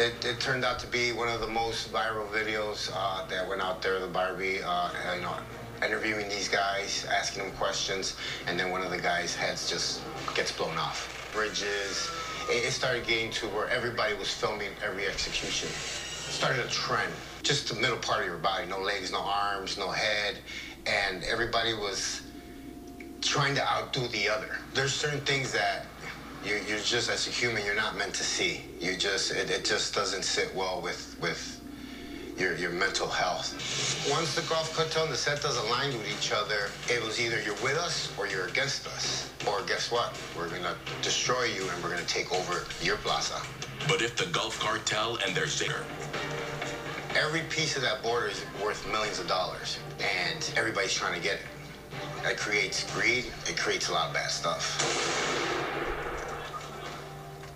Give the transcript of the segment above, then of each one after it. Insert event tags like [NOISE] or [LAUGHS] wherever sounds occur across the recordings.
It, it turned out to be one of the most viral videos uh, that went out there, the Barbie, uh, you know, interviewing these guys, asking them questions, and then one of the guys' heads just gets blown off. Bridges, it, it started getting to where everybody was filming every execution. It started a trend, just the middle part of your body, no legs, no arms, no head, and everybody was trying to outdo the other. There's certain things that you, you're just as a human, you're not meant to see. You just it, it just doesn't sit well with with your your mental health. Once the Gulf cartel and the Zetas aligned with each other, it was either you're with us or you're against us. Or guess what? We're gonna destroy you and we're gonna take over your plaza. But if the Gulf Cartel and their singer, Every piece of that border is worth millions of dollars, and everybody's trying to get it. That creates greed. It creates a lot of bad stuff.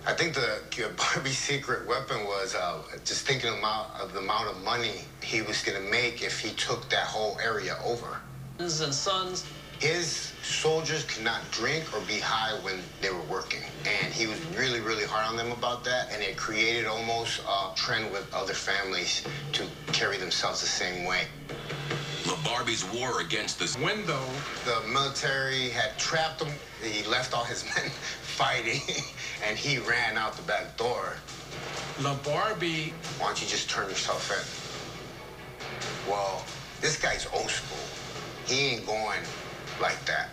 I think the Barbie's [LAUGHS] secret weapon was uh, just thinking about of the amount of money he was going to make if he took that whole area over. and sons. His soldiers could not drink or be high when they were working. And he was really, really hard on them about that. And it created almost a trend with other families to carry themselves the same way. Barbie's war against the window. The military had trapped him. He left all his [LAUGHS] men fighting, and he ran out the back door. La Barbie. Why don't you just turn yourself in? Well, this guy's old school. He ain't going like that.